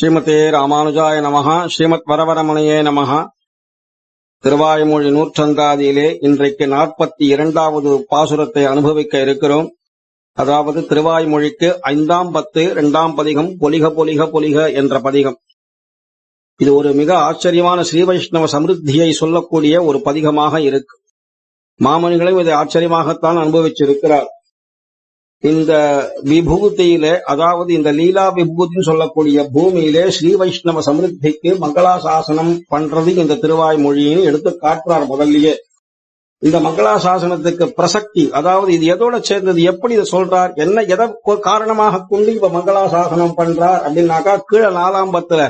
ஸ்ரீமதே ராமானுஜாய நமகா ஸ்ரீமத் வரவரமணையே நமகா திருவாய்மொழி நூற்றந்தாதியிலே இன்றைக்கு நாற்பத்தி இரண்டாவது பாசுரத்தை அனுபவிக்க இருக்கிறோம். அதாவது திருவாய்மொழிக்கு ஐந்தாம் பத்து இரண்டாம் பதிகம் பொலிக பொலிக பொலிக என்ற பதிகம். இது ஒரு மிக ஆச்சரியமான ஸ்ரீ வைஷ்ணவ சமிருத்தியை சொல்லக்கூடிய ஒரு பதிகமாக இருக்கு. மாமனிகளும் இதை ஆச்சரியமாகத்தான் அனுபவிச்சிருக்கிறார். இந்த விபூதியில அதாவது இந்த லீலா விபூதின்னு சொல்லக்கூடிய பூமியிலே ஸ்ரீ வைஷ்ணவ சமிருத்திக்கு மங்களாசாசனம் பண்றது இந்த திருவாய்மொழின்னு எடுத்து காட்டுறார் முதல்லயே. இந்த மங்களாசாசனத்துக்கு பிரசக்தி அதாவது இது எதோட சேர்ந்தது எப்படி இதை சொல்றார் என்ன எதை கொ- காரணமாக கொண்டு இப்ப மங்களாசாசனம் பண்றார் அப்படின்னாக்கா கீழே நாலாம் பத்துல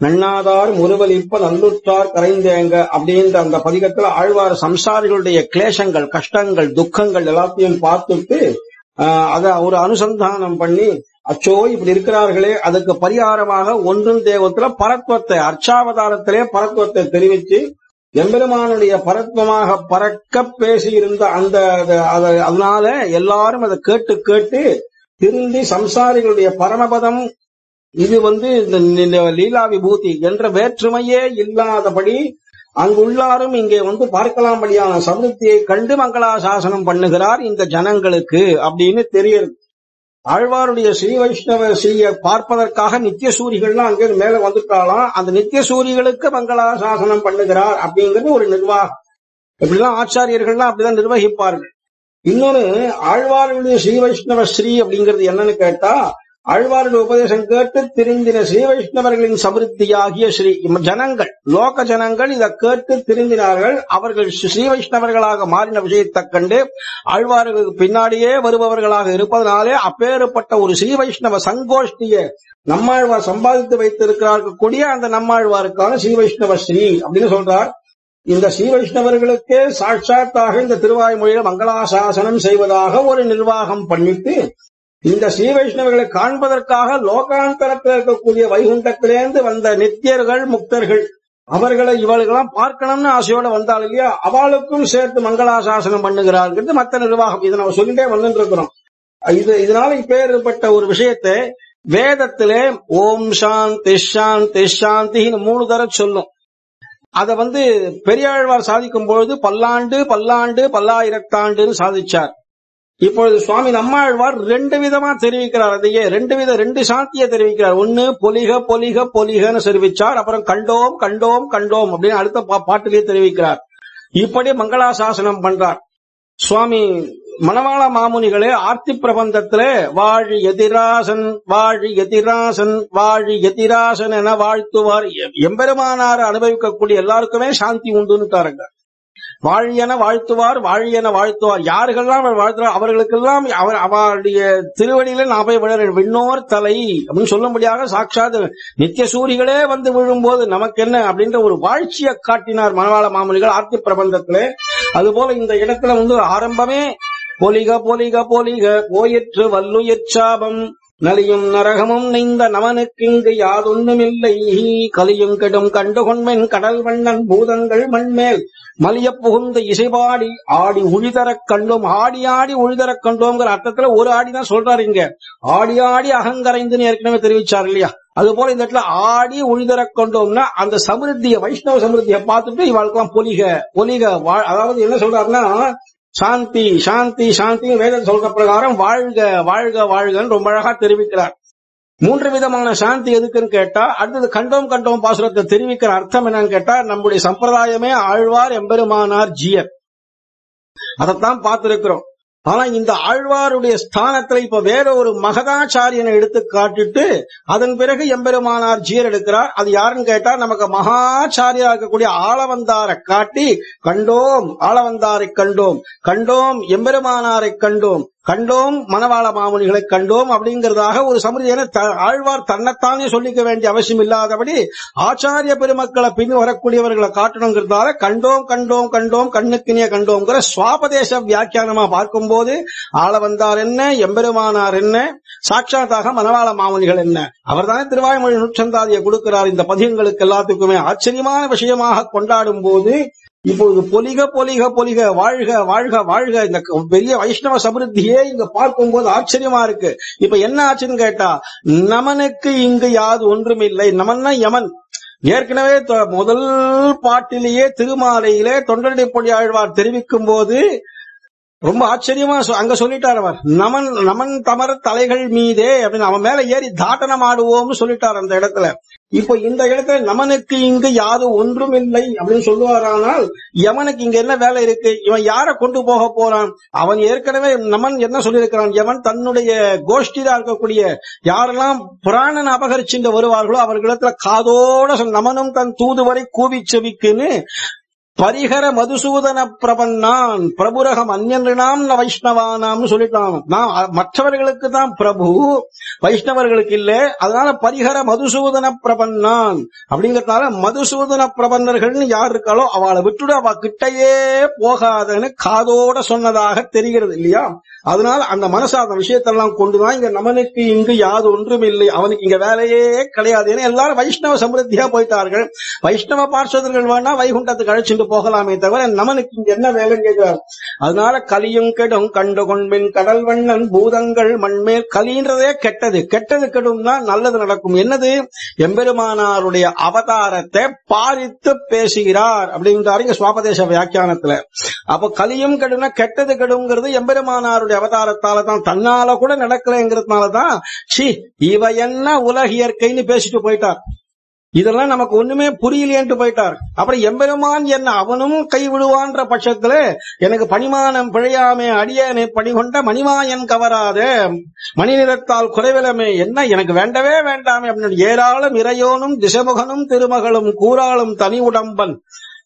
நன்னாதார் முருவலிப்ப நல்லுற்றார் கரைந்தேங்க அப்படின்ற அந்த பதிகத்துல ஆழ்வார் சம்சாரிகளுடைய கிளேசங்கள் கஷ்டங்கள் துக்கங்கள் எல்லாத்தையும் பார்த்துட்டு அத ஒரு அனுசந்தானம் பண்ணி அச்சோ இப்படி இருக்கிறார்களே அதுக்கு பரிகாரமாக ஒன்றும் தேவத்துல பரத்வத்தை அர்ச்சாவதாரத்திலே பரத்வத்தை தெரிவித்து எம்பெருமானுடைய பரத்வமாக பறக்க பேசியிருந்த அந்த அதனால எல்லாரும் அதை கேட்டு கேட்டு திருந்தி சம்சாரிகளுடைய பரமபதம் இது வந்து இந்த இந்த லீலா விபூதி என்ற வேற்றுமையே இல்லாதபடி அங்குள்ளாரும் இங்கே வந்து பார்க்கலாம் வழியான சமிருத்தியை கண்டு மங்களாசாசனம் பண்ணுகிறார் இந்த ஜனங்களுக்கு அப்படின்னு தெரியுது ஆழ்வாருடைய ஸ்ரீ வைஷ்ணவ ஸ்ரீயை பார்ப்பதற்காக நித்திய சூரிகள்லாம் அங்கே மேல வந்துட்டாலாம் அந்த நித்திய சூரிகளுக்கு மங்களாசாசனம் பண்ணுகிறார் அப்படிங்கிறது ஒரு நிர்வாகம். இப்படிலாம் ஆச்சாரியர்கள்லாம் அப்படிதான் நிர்வகிப்பார்கள். இன்னொன்னு ஆழ்வாருடைய ஸ்ரீ வைஷ்ணவ ஸ்ரீ அப்படிங்கிறது என்னன்னு கேட்டா ஆழ்வாருடைய உபதேசம் கேட்டு திருந்தின ஸ்ரீ வைஷ்ணவர்களின் சமிருத்தியாகிய ஸ்ரீ ஜனங்கள் லோக ஜனங்கள் இதை கேட்டு திருந்தினார்கள். அவர்கள் ஸ்ரீ வைஷ்ணவர்களாக மாறின விஷயத்தை கண்டு ஆழ்வார்களுக்கு பின்னாடியே வருபவர்களாக இருப்பதனாலே அப்பேறுபட்ட ஒரு ஸ்ரீ வைஷ்ணவ சங்கோஷ்டியை நம்மாழ்வார் சம்பாதித்து வைத்திருக்கிறார்கள் கூடிய அந்த நம்மாழ்வாருக்கான ஸ்ரீ வைஷ்ணவ ஸ்ரீ அப்படின்னு சொல்றார். இந்த ஸ்ரீ வைஷ்ணவர்களுக்கே சாட்சாத்தாக இந்த திருவாய்மொழியில மங்களாசாசனம் செய்வதாக ஒரு நிர்வாகம் பண்ணிட்டு இந்த ஸ்ரீ வைஷ்ணவர்களை காண்பதற்காக லோகாந்தரத்தில் இருக்கக்கூடிய வைகுண்டத்திலேருந்து வந்த நித்தியர்கள் முக்தர்கள் அவர்களை இவர்களெல்லாம் பார்க்கணும்னு ஆசையோட வந்தாள் இல்லையா? அவளுக்கும் சேர்த்து மங்களாசாசனம் பண்ணுகிறார்கள் மத்த நிர்வாகம். இதை நம்ம சொல்லிட்டே வந்துட்டு இருக்கிறோம் இது இதனால இப்பேற்பட்ட ஒரு விஷயத்தை வேதத்திலே ஓம் சாந்தி சாந்தி சாந்தின்னு மூணு தர சொல்லும். அத வந்து பெரியாழ்வார் சாதிக்கும் பொழுது பல்லாண்டு பல்லாண்டு பல்லாயிரத்தாண்டுன்னு சாதிச்சார். இப்பொழுது சுவாமி நம்மாழ்வார் ரெண்டு விதமா தெரிவிக்கிறார். அதையே ரெண்டு வித ரெண்டு சாந்தியை தெரிவிக்கிறார். ஒன்னு பொலிக பொலிக பொலிகன்னு தெரிவிச்சார் அப்புறம் கண்டோம் கண்டோம் கண்டோம் அப்படின்னு அடுத்த பா- பாட்டிலேயே தெரிவிக்கிறார். இப்படி மங்களாசாசனம் பண்றார். சுவாமி மணவாள மாமுனிகளே ஆர்த்தி பிரபந்தத்திலே வாழி எதிராசன் வாழி எதிராசன் வாழி எதிராசன் என வாழ்த்துவார். எம்பெருமானார் அனுபவிக்கக்கூடிய எல்லாருக்குமே சாந்தி உண்டுன்னு வாழியன வாழ்த்துவார் வாழியன வாழ்த்துவார். யாருக்கெல்லாம் அவர் வாழ்த்துவார் அவர்களுக்கெல்லாம் அவர் அவருடைய திருவடியில நான் போய் விழ விண்ணோர் தலை அப்படின்னு சொல்லும்படியாக சாட்சாத் நித்திய சூரிகளே வந்து விழும்போது நமக்கு என்ன அப்படின்ற ஒரு வாழ்ச்சியை காட்டினார் மணவாள மாமுனிகள் ஆர்த்தி பிரபந்தத்திலே. அதுபோல இந்த இடத்துல வந்து ஆரம்பமே பொலிக பொலிக பொலிக போயிற்று வல்லுயிர் சாபம். நலியும் நரகமும் நெய்ந்த நமனுக்கு இங்கு யாதொன்றுமில்லை. கலியும் கெடும் கண்டுகொண்மென் கடல் வண்ணன் பூதங்கள் மண்மேல். மலிய புகுந்த இசைபாடி ஆடி உழிதரக் கண்டோம். ஆடி ஆடி உழிதரக் கண்டோங்கிற அர்த்தத்துல ஒரு ஆடிதான் சொல்றாரு இங்க. ஆடி ஆடி அகங்கரைந்துன்னு ஏற்கனவே தெரிவிச்சார் இல்லையா? அது போல இந்த இடத்துல ஆடி உழிதரக் கொண்டோம்னா அந்த சமிருத்திய வைஷ்ணவ சமிருத்தியை பார்த்துட்டு இவாளுக்கெல்லாம் பொலிக பொலிக அதாவது என்ன சொல்றாருன்னா சாந்தி சாந்தி சாந்தி வேதம் சொல்ற பிரகாரம் வாழ்க வாழ்க வாழ்கன்னு ரொம்ப அழகா தெரிவிக்கிறார். மூன்று விதமான சாந்தி எதுக்குன்னு கேட்டா அடுத்தது கண்டோம் கண்டோம் பாசுரத்தை தெரிவிக்கிற அர்த்தம் என்னன்னு கேட்டா நம்முடைய சம்பிரதாயமே ஆழ்வார் எம்பெருமானார் ஜியர். அதைத்தான் பார்த்திருக்கிறோம். ஆனா இந்த ஆழ்வாருடைய ஸ்தானத்துல இப்ப வேற ஒரு மகதாச்சாரியனை எடுத்து காட்டிட்டு அதன் பிறகு எம்பெருமானார் ஜீர் எடுக்கிறார். அது யாருன்னு கேட்டா நமக்கு மகாச்சாரியா இருக்கக்கூடிய ஆளவந்தாரை காட்டி கண்டோம் ஆளவந்தாரை கண்டோம் கண்டோம் எம்பெருமானாரை கண்டோம். கண்டோம் மணவாள மாமுனிகளை கண்டோம் அப்படிங்கிறதாக ஒரு சமிருதியான த- ஆழ்வார் தன்னைத்தானே சொல்லிக்க வேண்டிய அவசியம் இல்லாதபடி ஆச்சாரிய பெருமக்களை பின் வரக்கூடியவர்களை காட்டணுங்கிறதால கண்டோம் கண்டோம் கண்டோம் கண்ணுக்கினிய கண்டோங்கிற சுவாபதேச வியாக்கியானமா பார்க்கும்போது ஆள வந்தார் என்ன எம்பெருமானார் என்ன சாட்சாத்தாக மணவாள மாமுனிகள் என்ன. அவர்தானே திருவாய்மொழி நூற்றந்தாதியை கொடுக்கிறார். இந்த பதியங்களுக்கு எல்லாத்துக்குமே ஆச்சரியமான விஷயமாக கொண்டாடும் போது இப்போது பொலிக பொலிக பொலிக வாழ்க வாழ்க வாழ்க. இந்த பெரிய வைஷ்ணவ சமிருத்தியே இங்க பார்க்கும்போது ஆச்சரியமா இருக்கு. இப்ப என்ன ஆச்சுன்னு கேட்டா நமனுக்கு இங்கு யாது ஒன்றுமில்லை. நமன்னா யமன். ஏற்கனவே முதல் பாட்டிலேயே திருமாலையிலே தொண்டரடி பொடி ஆழ்வார் தெரிவிக்கும் போது ரொம்ப ஆச்சரியமா அங்க சொல்லிட்டார் அவர். நமன் நமன் தமர் தலைகள் மீதே அப்படின்னு அவன் மேல ஏறி தாட்டனம் ஆடுவோம்னு சொல்லிட்டார் அந்த இடத்துல. இப்போ இந்த இடத்துல நமனுக்கு இங்கு யாது ஒன்றும் இல்லை அப்படின்னு சொல்லுவாரானால் யமனுக்கு இங்க என்ன வேலை இருக்கு? இவன் யாரை கொண்டு போக போறான்? அவன் ஏற்கனவே நமன் என்ன சொல்லியிருக்கிறான்? யமன் தன்னுடைய கோஷ்டிதா இருக்கக்கூடிய யாரெல்லாம் புராணன் அபகரிச்சுட்டு வருவார்களோ அவர்களிடத்துல காதோட நமனும் தன் தூதுவரை கூவி செவிக்குன்னு பரிகர மதுசூதன பிரபன்னான் பிரபுரகம் அந்நியனாம் ந வைஷ்ணவானாம்னு சொல்லிட்டான். நான் மற்றவர்களுக்கு தான் பிரபு வைஷ்ணவர்களுக்கு இல்ல. அதனால பரிகர மதுசூதன பிரபன்னான் அப்படிங்கறதுனால மதுசூதன பிரபன்னர்கள்னு யார் இருக்காளோ அவளை விட்டுடு அவ கிட்டயே போகாதன்னு காதோட சொன்னதாக தெரிகிறது இல்லையா? அதனால அந்த மனசு அந்த விஷயத்தெல்லாம் கொண்டுதான் இங்க நமனுக்கு இங்கு யாது ஒன்றும் இல்லை. அவனுக்கு இங்க வேலையே கிடையாது. ஏன்னா எல்லாரும் வைஷ்ணவ சமிருத்தியா போயிட்டார்கள். வைஷ்ணவ பார்ஷதர்கள் வேணா வைகுண்டத்துக்கு அழைச்சிட்டு போகலாமே தவிர நமனுக்கு இங்க என்ன வேலைன்னு கேட்கிறார் அதனால கலியும் கெடும் கண்டு கொண்பின் கடல் வண்ணன் பூதங்கள் மண்மேல் கலின்றதே கெட்டது. கெட்டது கெடும்னா நல்லது நடக்கும். என்னது? எம்பெருமானாருடைய அவதாரத்தை பாரித்து பேசுகிறார் அப்படின்றாரு இங்க சுவாபதேச வியாக்கியானத்துல. அப்ப கலியும் கெடும்னா கெட்டது கெடுங்கிறது எம்பெருமானாருடைய அவதாரத்தால தான் தன்னால கூட நடக்கலைங்கிறதுனால தான் சி இவ என்ன உலக இயற்கைன்னு பேசிட்டு போயிட்டார். இதெல்லாம் நமக்கு ஒண்ணுமே புரியலையேன்ட்டு போயிட்டார். அப்புறம் எம்பெருமான் என்ன அவனும் கைவிடுவான்ற பட்சத்துல எனக்கு பணிமானம் பிழையாமே அடியனை பணிகொண்ட மணிமாயன் கவராத மணி நிறத்தால் குறைவிலமே என்ன எனக்கு வேண்டவே வேண்டாமே அப்படின்னு ஏராளம் இறையோனும் திசமுகனும் திருமகளும் கூறாளும் தனி உடம்பன்.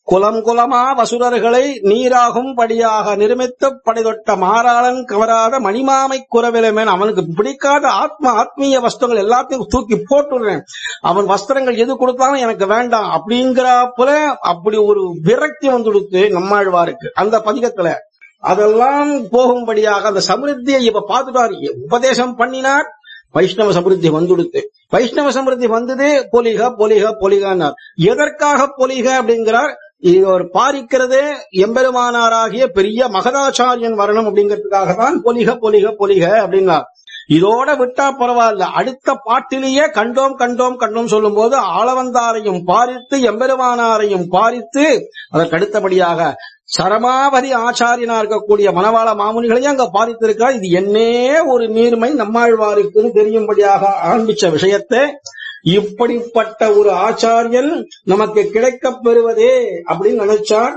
குலம் குலமா வசுரர்களை நீராகும் படியாக நிர்மித்த படைதொட்ட மாறாளன் கவராத மணிமாமை குறவிலமேன் அவனுக்கு பிடிக்காத ஆத்ம ஆத்மீய வஸ்திரங்கள் எல்லாத்தையும் தூக்கி போட்டுடுறேன் அவன் வஸ்திரங்கள் எது கொடுத்தாலும் எனக்கு வேண்டாம் அப்படிங்கிறாப்புல அப்படி ஒரு விரக்தி வந்துடுத்து நம்மாழ்வாருக்கு. அந்த பதிகத்துல அதெல்லாம் போகும்படியாக அந்த சமிருத்தியை இப்ப பார்த்துட்டாரு. உபதேசம் பண்ணினார் வைஷ்ணவ சமிருத்தி வந்துடுத்து. வைஷ்ணவ சமிருத்தி வந்தது பொலிக பொலிக பொலிகான்னார். எதற்காக பொலிக அப்படிங்கிறார் இது ஒரு பாரிக்கிறதே எம்பெருமானாராகிய பெரிய மகதாச்சாரியன் வரணும் அப்படிங்கிறதுக்காக தான் பொலிக பொலிக பொலிக அப்படின்னா இதோட விட்டா பரவாயில்ல. அடுத்த பாட்டிலேயே கண்டோம் கண்டோம் கண்டோம் சொல்லும் போது ஆளவந்தாரையும் பாரித்து எம்பெருமானாரையும் பாரித்து அதற்கு அடுத்தபடியாக சரமாவதி ஆச்சாரியனா இருக்கக்கூடிய மணவாள மாமுனிகளையும் அங்க பாரித்திருக்கிறார். இது என்னே ஒரு நீர்மை நம்மாழ்வாருக்குன்னு தெரியும்படியாக ஆரம்பிச்ச விஷயத்தை இப்படிப்பட்ட ஒரு ஆச்சாரியன் நமக்கு கிடைக்க பெறுவதே அப்படின்னு நினைச்சார்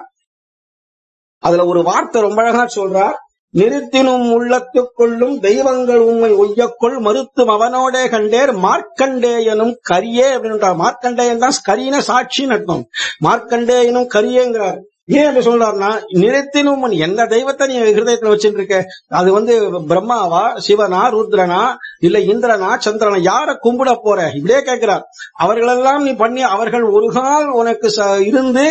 அதுல ஒரு வார்த்தை ரொம்ப அழகா சொல்றார். நிறுத்தினும் உள்ளத்துக்குள்ளும் தெய்வங்கள் உண்மை ஒய்யக்குள் மறுத்தும் அவனோடே கண்டேர் மார்க்கண்டேயனும் கரியே அப்படின்றார் மார்க்கண்டேயன் தான் கரியின சாட்சின்னு அர்த்தம். மார்க்கண்டேயனும் கரியேங்கிறார். ஏன் அப்படி சொல்றாருன்னா நிறுத்தினும் எந்த தெய்வத்தை நீ ஹிருதயத்துல வச்சுட்டு இருக்க அது வந்து பிரம்மாவா சிவனா ருத்ரனா இல்ல இந்திரனா சந்திரனா? யார கும்பிட போற? இப்படியே கேட்கிறார். அவர்களெல்லாம் நீ பண்ணி அவர்கள் ஒரு கால் உனக்கு இருந்து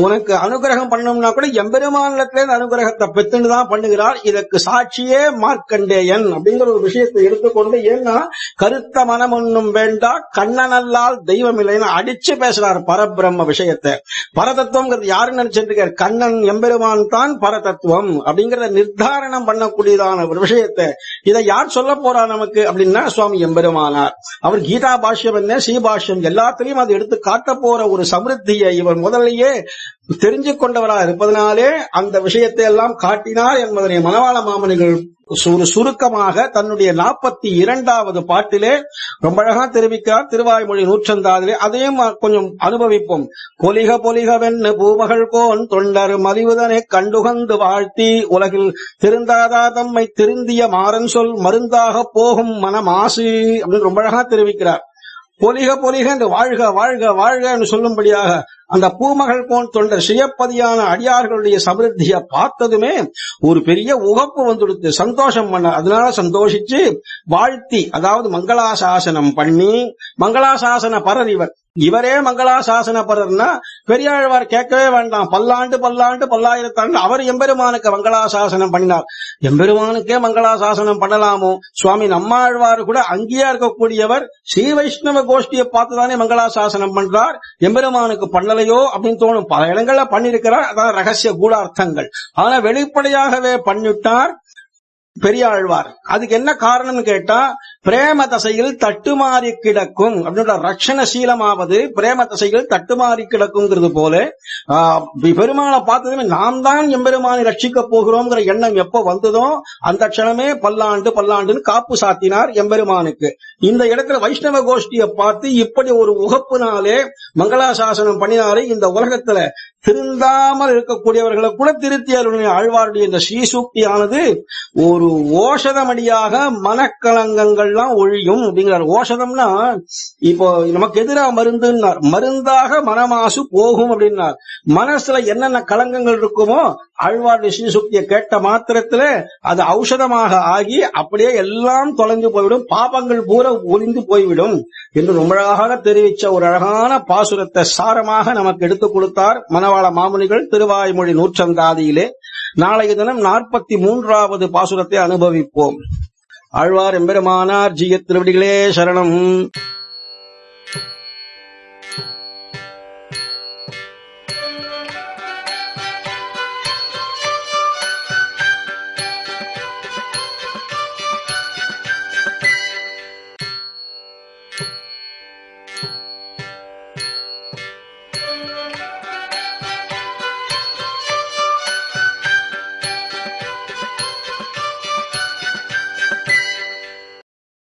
உனக்கு அனுகிரகம் பண்ணணும்னா கூட எம்பெருமானத்துல இருந்து அனுகிரகத்தை பெத்துன்னு தான் பண்ணுகிறார். இதற்கு சாட்சியே மார்க்கண்டேயன் அப்படிங்கிற ஒரு விஷயத்தை எடுத்துக்கொண்டு ஏன்னா கருத்த மனம் ஒன்னும் வேண்டா கண்ணனல்லால் தெய்வம் இல்லைன்னு அடிச்சு பேசுறாரு பரபிரம்ம விஷயத்தை. பரதத்துவங்கிறது யாருன்னு நினைச்சிட்டு இருக்காரு கண்ணன் எம்பெருமான் தான் பரதத்துவம் அப்படிங்கறத நிர்தாரணம் பண்ணக்கூடியதான ஒரு விஷயத்தை. இதை யார் சொல்ல போறா நமக்கு அப்படின்னா சுவாமி எம்பெருமானார். அவர் கீதா பாஷ்யம் என்ன ஸ்ரீபாஷ்யம் எல்லாத்திலையும் அதை எடுத்து காட்ட போற ஒரு சமிருத்தியை இவர் முதல்லயே தெரிஞ்சு கொண்டவரா இருப்பதனாலே அந்த விஷயத்தை எல்லாம் காட்டினார் என்பதனை மனவாள மாமனிகள் சுருக்கமாக தன்னுடைய நாற்பத்தி இரண்டாவது பாட்டிலே ரொம்ப அழகா தெரிவிக்கிறார். திருவாய்மொழி நூற்றந்தாதிலே அதையும் கொஞ்சம் அனுபவிப்போம். பொலிக பொலிகவென்னு பூமகள் கோன் தொண்டர் மலிவுதனை கண்டுகந்து வாழ்த்தி உலகில் திருந்தாதா தம்மை திருந்திய மாறன் சொல் மருந்தாக போகும் மனமாசு அப்படின்னு ரொம்ப அழகா தெரிவிக்கிறார். பொலிக பொலிக என்று வாழ்க வாழ்க வாழ்க என்று சொல்லும்படியாக அந்த பூமகள் போன் தொண்டர் சுயப்பதியான அடியார்களுடைய சமிருத்திய பார்த்ததுமே ஒரு பெரிய உகப்பு வந்துடுத்து. சந்தோஷம் பண்ண அதனால சந்தோஷிச்சு வாழ்த்தி அதாவது மங்களாசாசனம் பண்ணி மங்களாசாசன பரர் இவர். இவரே மங்களாசாசன பரர்னா பெரியாழ்வார் கேட்கவே வேண்டாம். பல்லாண்டு பல்லாண்டு பல்லாயிரத்தாண்டு அவர் எம்பெருமானுக்கு மங்களாசாசனம் பண்ணினார். எம்பெருமானுக்கே மங்களாசாசனம் பண்ணலாமோ? சுவாமி நம்மாழ்வார் கூட அங்கேயா இருக்கக்கூடியவர் ஸ்ரீ வைஷ்ணவ கோஷ்டியை பார்த்துதானே மங்களாசாசனம் பண்றார். எம்பெருமானுக்கு பண்ணலையோ அப்படின்னு தோணும். பல இடங்கள்ல பண்ணிருக்கிறார் அதான் ரகசிய கூடார்த்தங்கள். ஆனா வெளிப்படையாகவே பண்ணிட்டார். பெரியாழ்வார். அதுக்கு என்ன காரணம்னு கேட்டா பிரேம தசையில் தட்டுமாறி கிடக்கும். அப்படின்ற ரட்சண சீலமாவது பிரேம தசையில் தட்டுமாறி கிடக்குங்கிறது போல ஆஹ், பெருமாளை பார்த்ததுமே நாம் தான் எம்பெருமானை ரட்சிக்க போகிறோம்ங்கிற எண்ணம் எப்ப வந்ததோ அந்த க்ஷணமே பல்லாண்டு பல்லாண்டுன்னு காப்பு சாத்தினார் எம்பெருமானுக்கு. இந்த இடத்துல வைஷ்ணவ கோஷ்டியை பார்த்து இப்படி ஒரு உகப்புனாலே மங்களாசாசனம் பண்ணினாலே இந்த உலகத்துல திருந்தாமல் இருக்கக்கூடியவர்களை கூட திருத்தி அருளின ஆழ்வாருடைய இந்த ஸ்ரீசூக்தியானது ஒரு ஓஷதமடியாக மனக்கலங்கங்கள்லாம் ஒழியும் அப்படிங்கிறார். ஓஷதம்னா இப்போ நமக்கு எதிராக மருந்துன்னார். மருந்தாக மனமாசு போகும் அப்படின்னார். மனசுல என்னென்ன கலங்கங்கள் இருக்குமோ அழ்வார் விஷ்ணு சுக்தியை கேட்ட மாத்திரத்துல அது ஔஷதமாக ஆகி அப்படியே எல்லாம் தொலைந்து போய்விடும். பாபங்கள் பூரா ஒளிந்து போய்விடும் என்று ரொம்ப அழகாக தெரிவிச்ச ஒரு அழகான பாசுரத்தை சாரமாக நமக்கு எடுத்துக் கொடுத்தார் மணவாள மாமுனிகள் திருவாய்மொழி நூற்றந்தாதியிலே. நாளைய தினம் நாற்பத்தி மூன்றாவது பாசுரத்தை அனுபவிப்போம். ஆழ்வார் எம்பெருமானார் ஜிய திருவடிகளே சரணம்.